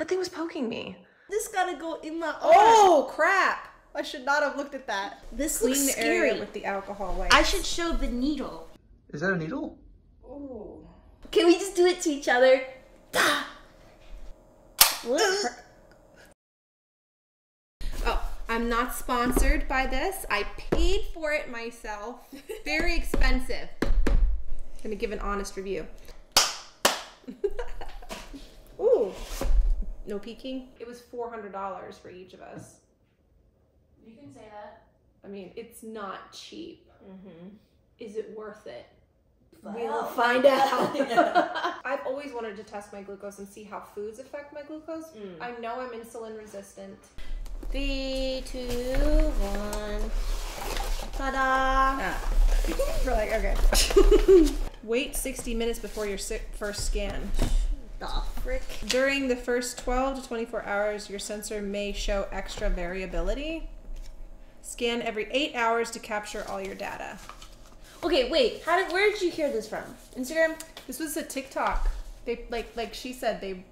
That thing was poking me. This gotta go in my arm. Oh crap! I should not have looked at that. This Clean looks the area scary. with the alcohol wipes. I should show the needle. Is that a needle? Oh. Can we just do it to each other? Ah. Will it hurt? Oh, I'm not sponsored by this. I paid for it myself. Very expensive. I'm Gonna give an honest review. Ooh. No peeking. It was four hundred dollars for each of us. You can say that. I mean, it's not cheap. Mm-hmm. Is it worth it? We'll find out. I've always wanted to test my glucose and see how foods affect my glucose. Mm. I know I'm insulin resistant. Three, two, one. Ta-da! We're like, okay. Wait 60 minutes before your first scan. The frick. During the first 12 to 24 hours, your sensor may show extra variability. Scan every eight hours to capture all your data. Okay, wait. How did? Where did you hear this from? Instagram. This was a TikTok. They like like she said they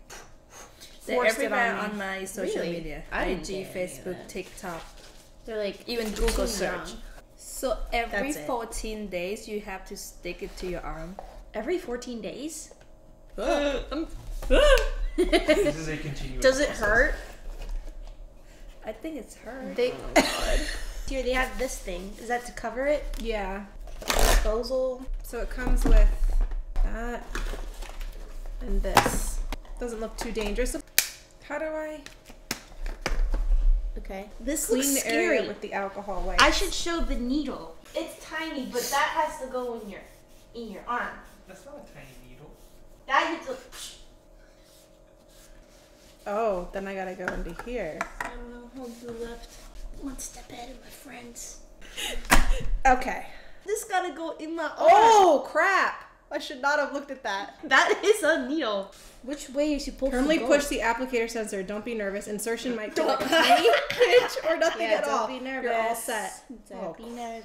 They're forced it everywhere on on, my social Really? media. I didn't IG, get any of Facebook. TikTok, They're like even Google too search. young. So every 14 days you have to stick it to your arm. Every 14 days. This is a continuous. Does it process. hurt? I think it's hard. They oh, Here, they have this thing. Is that to cover it? yeah. Disposal. So it comes with that and this. Doesn't look too dangerous. How do I Okay. This clean looks the area with the alcohol wipes? I should show the needle. It's tiny, but that has to go in your in your arm. That's not a tiny needle. That you to. Oh, then I gotta go into here. I don't know. Hold the left. One step ahead of my friends. Okay. This gotta go in my arm. Oh crap! I should not have looked at that. That is a needle. Which way is supposed Firmly to go? push the applicator sensor. Don't be nervous. Insertion might feel like pinch or nothing Yeah, at don't all. be You're all set. Don't Oh, be nervous.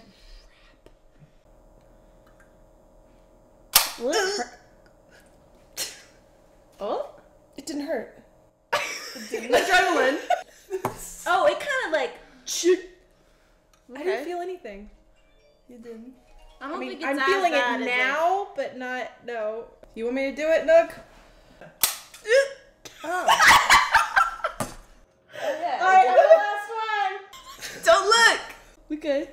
Will? Oh? It didn't hurt. Adrenaline. oh, it kind of like. I didn't feel anything. You didn't. I don't I mean, think it's I'm as feeling bad it as now, but not no. You want me to do it, Nuk? oh. Yeah, the last one. Don't look. We Okay.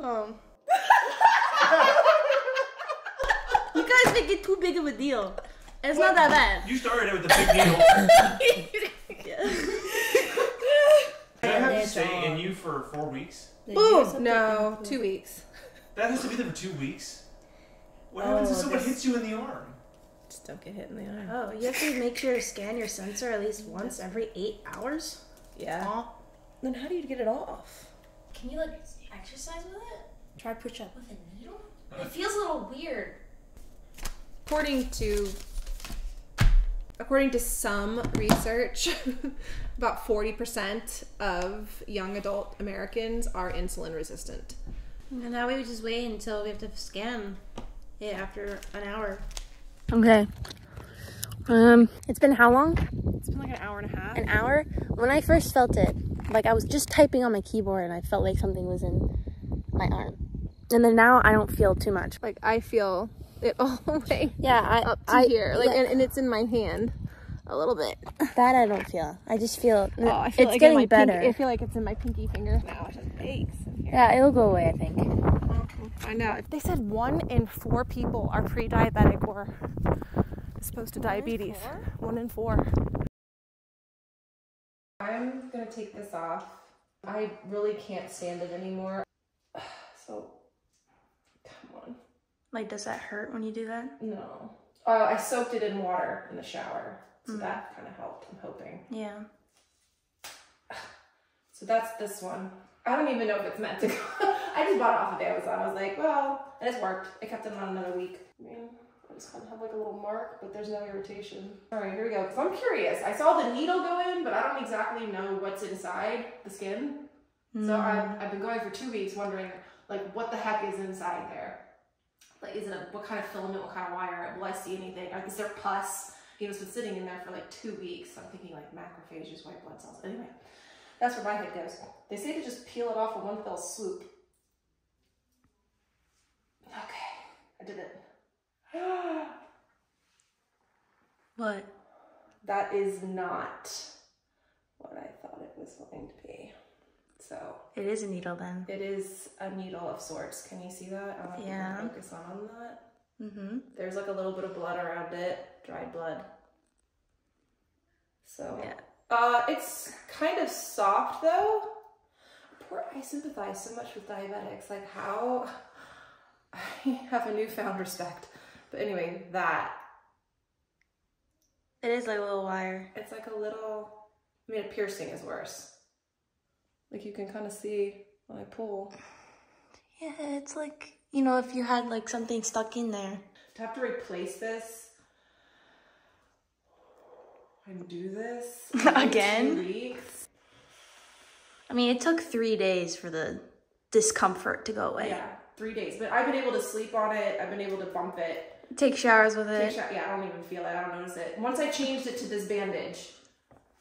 Um. You guys make it too big of a deal. It's not that bad. You started it with the big needle. I have to It's stay in on. you for four weeks. Boom. No, two weeks. That has to be there for two weeks. What happens if Oh, someone this- hits you in the arm? Just don't get hit in the arm. Oh, you have to make sure to scan your sensor at least once every eight hours. Yeah. Oh. Then how do you get it off? Can you like exercise with it? Try push up. With a needle? It feels a little weird. According to according to some research, about 40% of young adult Americans are insulin resistant. And that way we just wait until we have to scan it after an hour. Okay. Um, it's been how long? It's been like an hour and a half. An hour? When I first felt it, like I was just typing on my keyboard and I felt like something was in my arm. And then now I don't feel too much. Like I feel it all the way Yeah, I up to I, here. Like yeah, and, and it's in my hand a little bit. that I don't feel. I just feel, Oh, I feel it's like getting my better. Pink, I feel like it's in my pinky finger now. It just aches. yeah, it'll go away, I think. I know. They said one in four people are pre-diabetic or exposed to diabetes. One in four. I'm gonna take this off. I really can't stand it anymore. So, come on. Like, does that hurt when you do that? No. Oh, I soaked it in water in the shower, so mm. that kind of helped. I'm hoping. Yeah. So that's this one. I don't even know if it's meant to go. I just bought it off of Amazon. I was like, well, and it's worked. I kept it on another week. I mean, I just kind of have like a little mark, but there's no irritation. All right, here we go. Because I'm curious. I saw the needle go in, but I don't exactly know what's inside the skin. So mm. I've, I've been going for two weeks wondering, like, what the heck is inside there? Like, is it a, what kind of filament, what kind of wire? Will I see anything? Is there pus? He was been sitting in there for like two weeks. I'm thinking like macrophages, white blood cells. Anyway, that's where my head goes. They say to just peel it off in one fell swoop. Okay, I did it. What? that is not what I thought it was going to be. So It is a needle then. it is a needle of sorts. Can you see that? I don't know Yeah. can focus on that. Mm-hmm. There's like a little bit of blood around it, dried blood. So Yeah. uh, it's kind of soft though. Poor, I sympathize so much with diabetics. Like how I have a newfound respect. But anyway, that It is like a little wire. it's like a little. I mean, a piercing is worse. Like you can kind of see when I pull. Yeah, it's like you know if you had like something stuck in there. To have to replace this and do this Again? weeks. I mean, it took three days for the discomfort to go away. Yeah, three days. But I've been able to sleep on it. I've been able to bump it. Take showers with Take it. Yeah, I don't even feel it. I don't notice it. Once I changed it to this bandage,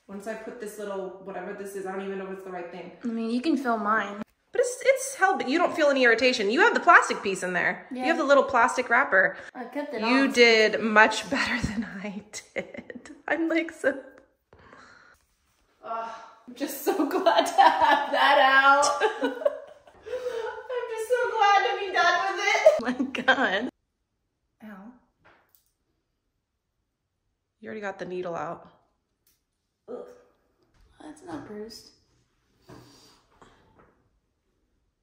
once I put this little whatever this is, I don't even know if it's the right thing. I mean, you can feel mine. But it's it's held. But you don't feel any irritation. You have the plastic piece in there. Yeah. You have the little plastic wrapper. I kept it You did much better than I did. I'm like so. Oh, I'm just so glad to have that out. I'm just so glad to be done with it. Oh my god. Ow. You already got the needle out. Ugh. That's not bruised.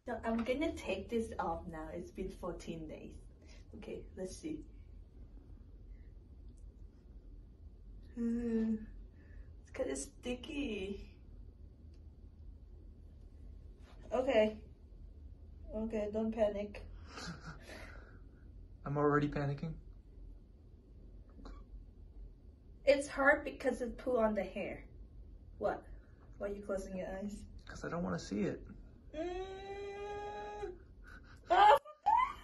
So I'm gonna take this off now. It's been 14 days. Okay, let's see. Hmm, it's kind of sticky. Okay. Okay, don't panic. I'm already panicking. It's hard because it pull on the hair. What? Why are you closing your eyes? Because I don't want to see it. Mm. Ah.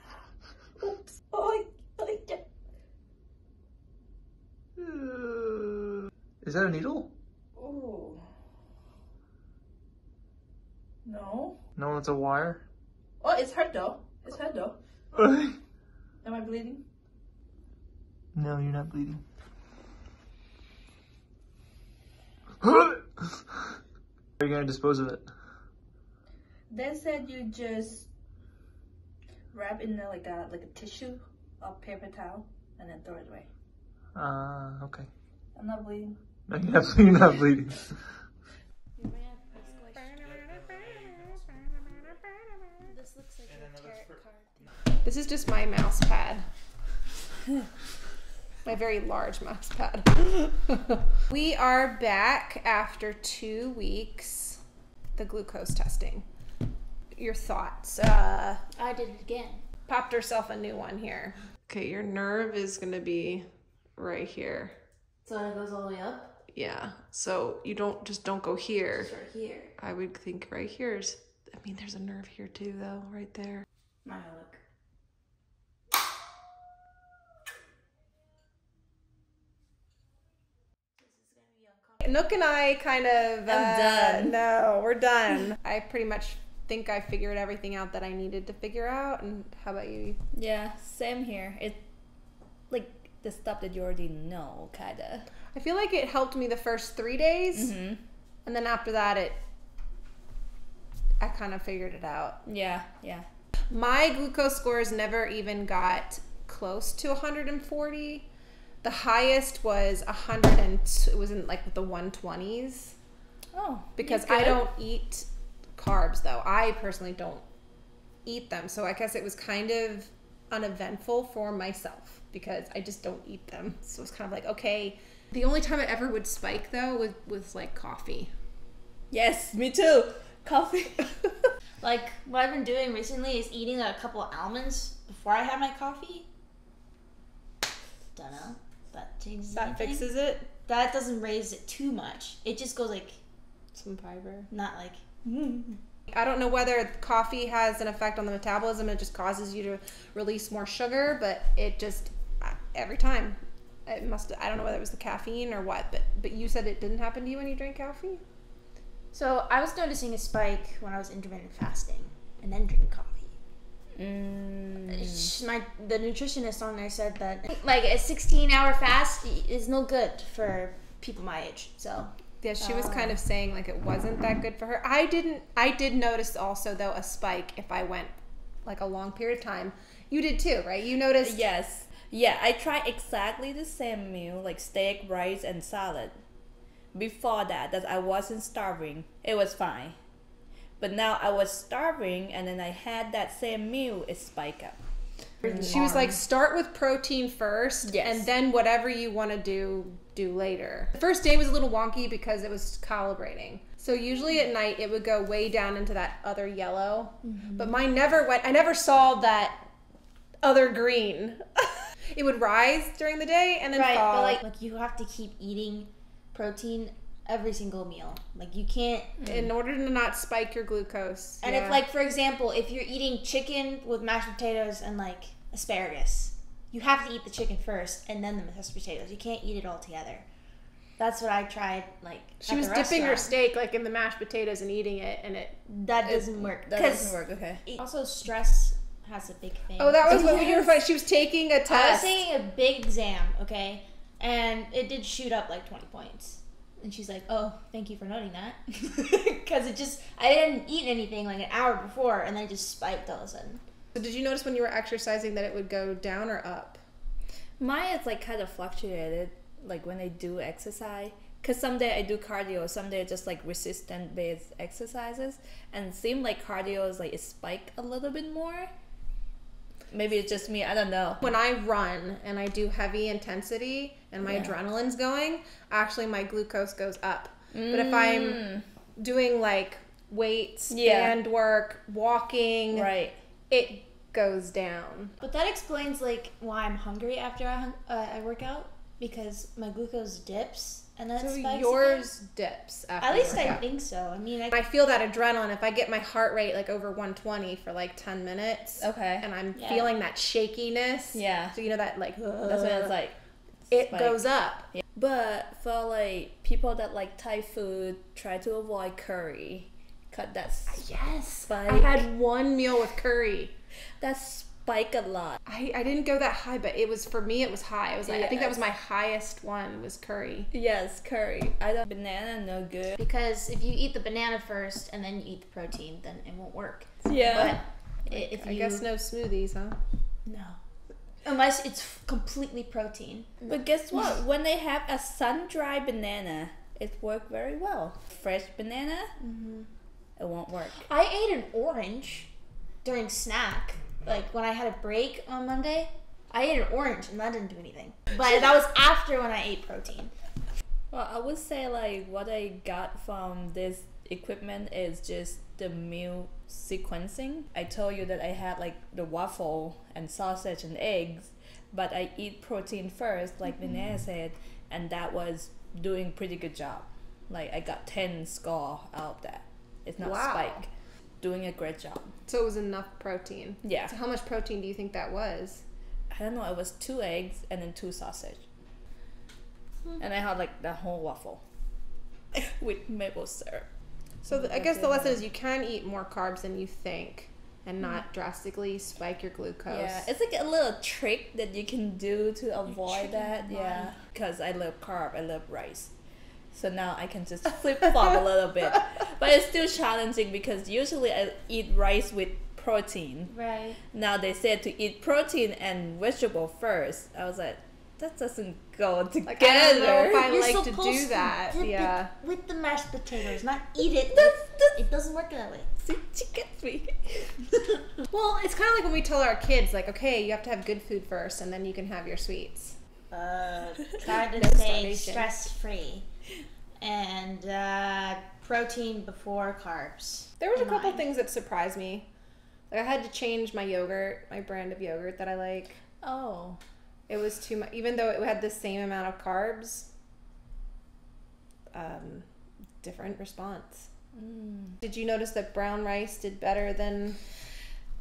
Oops. Oh, oh, yeah. Is that a needle? Oh. No. No, it's a wire. Oh, it's hurt though. It's hurt though. Am I bleeding? no, you're not bleeding. How are you gonna dispose of it? They said you just wrap in there like a like a tissue or paper towel and then throw it away. Uh, okay. I'm not bleeding. No, you're not, you're not bleeding. This looks like a tarot card. This is just my mouse pad. my very large mouse pad. we are back after two weeks. The glucose testing. Your thoughts? Uh, I did it again. popped herself a new one here. Okay, your nerve is gonna be right here. So it goes all the way up. Yeah. So you don't just don't go here. Start here. I would think right here is. I mean, there's a nerve here too, though, right there. My look. Nuk and I kind of. uh, done. No, we're done. I pretty much think I figured everything out that I needed to figure out. And how about you? Yeah, same here. It like the stuff that you already know, kinda. I feel like it helped me the first three days, Mm-hmm. and then after that, it. I kind of figured it out. Yeah, yeah. My glucose scores never even got close to 140. The highest was a 100 and it was in like the 120s Oh, because I don't eat carbs though. I personally don't eat them. So I guess it was kind of uneventful for myself because I just don't eat them. So it's kind of like, okay. The only time it ever would spike though was was like coffee. Yes, me too. Coffee. Like what I've been doing recently is eating a couple almonds before I have my coffee. Don't know. That changes That anything. fixes it. That doesn't raise it too much. It just goes like Some fiber. not like I don't know whether coffee has an effect on the metabolism. It just causes you to release more sugar, but it just uh, every time It must. I don't know whether it was the caffeine or what, but but you said it didn't happen to you when you drank coffee. So I was noticing a spike when I was intermittent fasting and then drinking coffee. Mm. Sh- My the nutritionist on there said that like a 16 hour fast is no good for people my age. So Yeah, she was kind of saying like it wasn't that good for her. I didn't. I did notice also though a spike if I went like a long period of time. You did too, right? You noticed. Yes. Yeah, I tried exactly the same meal, like steak, rice, and salad. Before that, that I wasn't starving. It was fine. But now I was starving, and then I had that same meal. It spiked up. She was like, start with protein first, Yes. and then whatever you want to do, do later. The first day was a little wonky because it was calibrating. So usually at night it would go way down into that other yellow, mm-hmm. but mine never went. I never saw that other green. it would rise during the day and then right, fall. but like like you have to keep eating protein every single meal. Like you can't. in order to not spike your glucose. And yeah. if like for example, if you're eating chicken with mashed potatoes and like asparagus, you have to eat the chicken first and then the mashed potatoes. You can't eat it all together. That's what I tried. Like she at was the dipping her steak like in the mashed potatoes and eating it, and it. That doesn't work. That doesn't work. Okay. it- Also, stress has a big thing. Oh, that was what you were funny. She was taking a test. I was test. taking a big exam, okay, and it did shoot up like twenty points. And she's like, "Oh, thank you for noting that," because it just I didn't eat anything like an hour before, and then it just spiked all of a sudden. So did you notice when you were exercising that it would go down or up? Mine is like kind of fluctuated, like when I do exercise. Cause some day I do cardio, some day just like resistant based exercises, and it seemed like cardio is like it spike a little bit more. Maybe it's just me. I don't know. When I run and I do heavy intensity and my Yeah. adrenaline's going, actually my glucose goes up. But if I'm doing like weights, Yeah. band work, walking, Right. it goes down. But that explains like why I'm hungry after I hun- uh, I work out because my glucose dips and then it So spikes again. yours dips after At least work I out. think so. I mean, I, I feel that adrenaline if I get my heart rate like over 120 for like 10 minutes. Okay. And I'm Yeah. feeling that shakiness. Yeah. So you know that like That's when it's like. it spike. goes up. But for like people that like Thai food, try to avoid curry. Cut that Yes. spike. I had one meal with curry. that spike a lot. I, I didn't go that high, but it was for me. It was high. It was like I think that was my highest one was curry. Yes, curry. I don't banana no good. because if you eat the banana first and then you eat the protein, then it won't work. Yeah. But i- if I guess no smoothies, huh? no, unless it's completely protein. But guess what? when they have a sun-dried banana, it worked very well. Fresh banana, mm-hmm. it won't work. I ate an orange during snack, like when I had a break on Monday. I ate an orange and that didn't do anything. But that was after when I ate protein. Well, I would say like what I got from this equipment is just the meal sequencing. I told you that I had like the waffle and sausage and eggs, but I eat protein first, like mm-hmm. Linnea said, and that was doing pretty good job. Like I got ten score out of that. It's not Wow. spike. Doing a great job. So it was enough protein. Yeah. So how much protein do you think that was? I don't know, it was two eggs and then two sausage. Hmm. And I had like the whole waffle with maple syrup. So the, I guess the lesson is you can eat more carbs than you think, and hmm. not drastically spike your glucose. Yeah, it's like a little trick that you can do to avoid that. Yeah, because I love carb, I love rice. So now I can just flip flop a little bit. But it's still challenging because usually I eat rice with protein. Right. Now they said to eat protein and vegetable first. I was like, that doesn't go together. Like I don't know if I You're like to do that. dip it Yeah. with the mashed potatoes, not eat it. That's- that's- it doesn't work that way. See, she gets me. Well, it's kind of like when we tell our kids, like, okay, you have to have good food first, and then you can have your sweets. Uh, try to No stay stress free, and uh, protein before carbs. There was a couple mine. things that surprised me. Like I had to change my yogurt, my brand of yogurt that I like. oh. It was too much, even though it had the same amount of carbs. Um, different response. Did you notice that brown rice did better than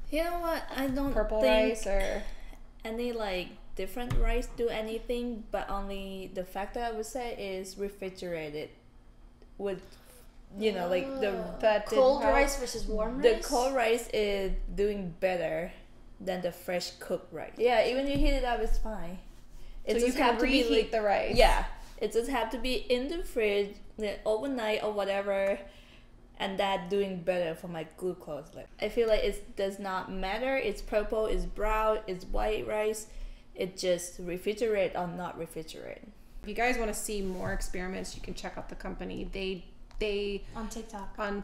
You know what? I don't purple rice or? any like different rice do anything, but only the factor I would say is refrigerated with, you know, like the ah. The cold rice versus warm the rice. cold rice is doing better than the fresh cooked rice. Yeah, even you heat it up, it's fine. It so you just can have to be reheat like, the rice. yeah, it just have to be in the fridge like, overnight or whatever, and that doing better for my glucose level. I feel like it does not matter. It's purple, it's brown, it's white rice. It just refrigerate or not refrigerate. If you guys want to see more experiments, you can check out the company. They they on TikTok. on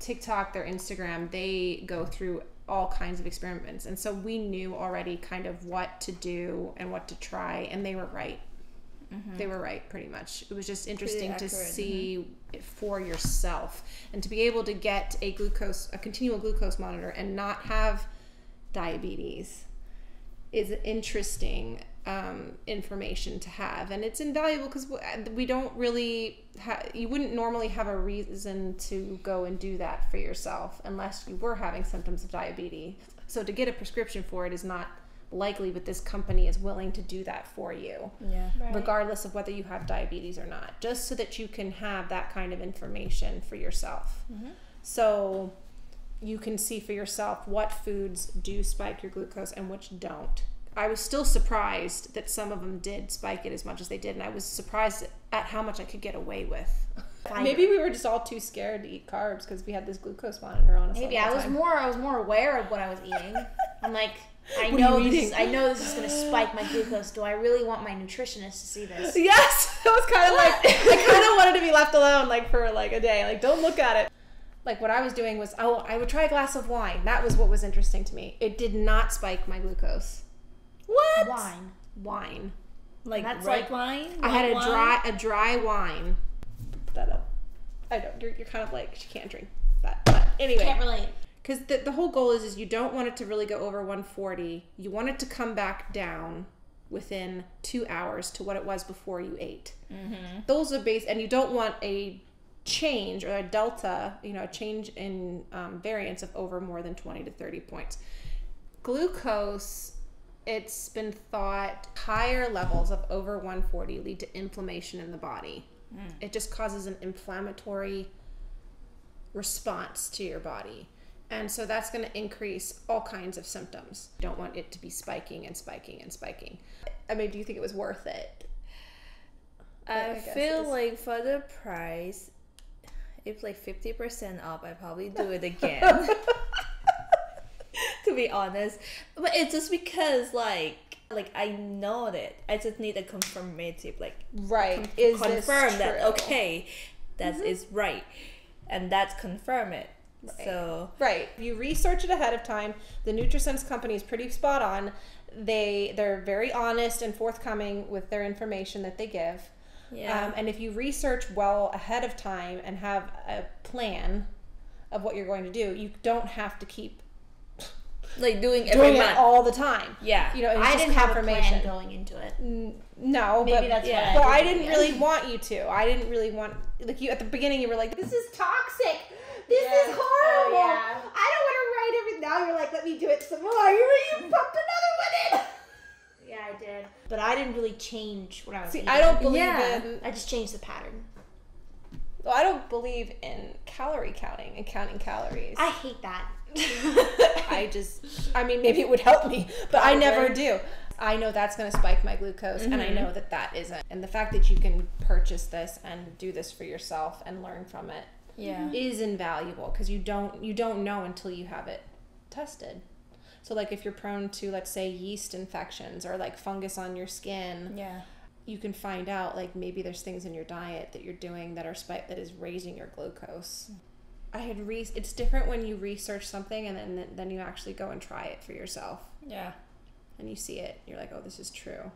TikTok, their Instagram, they go through all kinds of experiments. And so we knew already kind of what to do and what to try, and they were right. Mm-hmm. They were right, pretty much. It was just interesting to accurate, see mm-hmm. it for yourself and to be able to get a glucose, a continual glucose monitor, and not have diabetes is interesting um, information to have, and it's invaluable because we don't really. Ha- you wouldn't normally have a reason to go and do that for yourself unless you were having symptoms of diabetes. So to get a prescription for it is not likely, but this company is willing to do that for you, Yeah. regardless of whether you have diabetes or not, just so that you can have that kind of information for yourself. So you can see for yourself what foods do spike your glucose and which don't. I was still surprised that some of them did spike it as much as they did, and I was surprised at how much I could get away with. Maybe we were just all too scared to eat carbs because we had this glucose monitor on us. Maybe I was more I was more aware of what I was eating. I'm like, I What know this is. I know this is gonna spike my glucose. Do I really want my nutritionist to see this? Yes, it was kind of like I kind of wanted to be left alone, like for like a day. Like, don't look at it. Like what I was doing was, oh, I would try a glass of wine. That was what was interesting to me. It did not spike my glucose. What? Wine. Wine. Like That's red like- wine. I had a dry a dry wine. Put that up. I know you're, you're kind of like she can't drink that, but anyway, Can't relate. because the, the whole goal is is you don't want it to really go over 140 you want it to come back down within two hours to what it was before you ate Mm -hmm. those are base and you don't want a change or a delta you know a change in um, variance of over more than 20 to 30 points glucose it's been thought higher levels of over 140 lead to inflammation in the body it just causes an inflammatory response to your body. And so that's going to increase all kinds of symptoms. You don't want it to be spiking and spiking and spiking. I mean, do you think it was worth it? I I feel like for the price, if like fifty percent off, I probably do it again. to be honest, but it's just because like like I know that I just need a confirmative like Right. is confirm that okay, that mm-hmm. is right, and that's confirm it. So Right. You research it ahead of time. The NutriSense company is pretty spot on. They they're very honest and forthcoming with their information that they give. Yeah, Um, and if you research well ahead of time and have a plan of what you're going to do, you don't have to keep like doing every doing it month. all the time. yeah, You know, it's I just didn't have a plan going into it. No, Maybe but, that's yeah. what but I, I did. didn't Yeah. really want you to. I didn't really want like you at the beginning. You were like, "This is toxic. This Yeah. is horrible. Oh, yeah. I don't want to write every." Now you're like, "Let me do it some more." You you pumped another one in. I did. But I didn't really change what I was See, eating. I don't believe Yeah. in. I just changed the pattern. Well, I don't believe in calorie counting and counting calories. I hate that. I just, I mean, maybe it would help me, but I never do. I know that's going to spike my glucose, and I Mm-hmm. know that that isn't. And the fact that you can purchase this and do this for yourself and learn from it yeah, is invaluable because you don't you don't know until you have it tested. So like if you're prone to let's say yeast infections or like fungus on your skin, yeah. you can find out like maybe there's things in your diet that you're doing that are spike that is raising your glucose. I had re- it's different when you research something and then then you actually go and try it for yourself Yeah. and you see it. You're like, "Oh, this is true."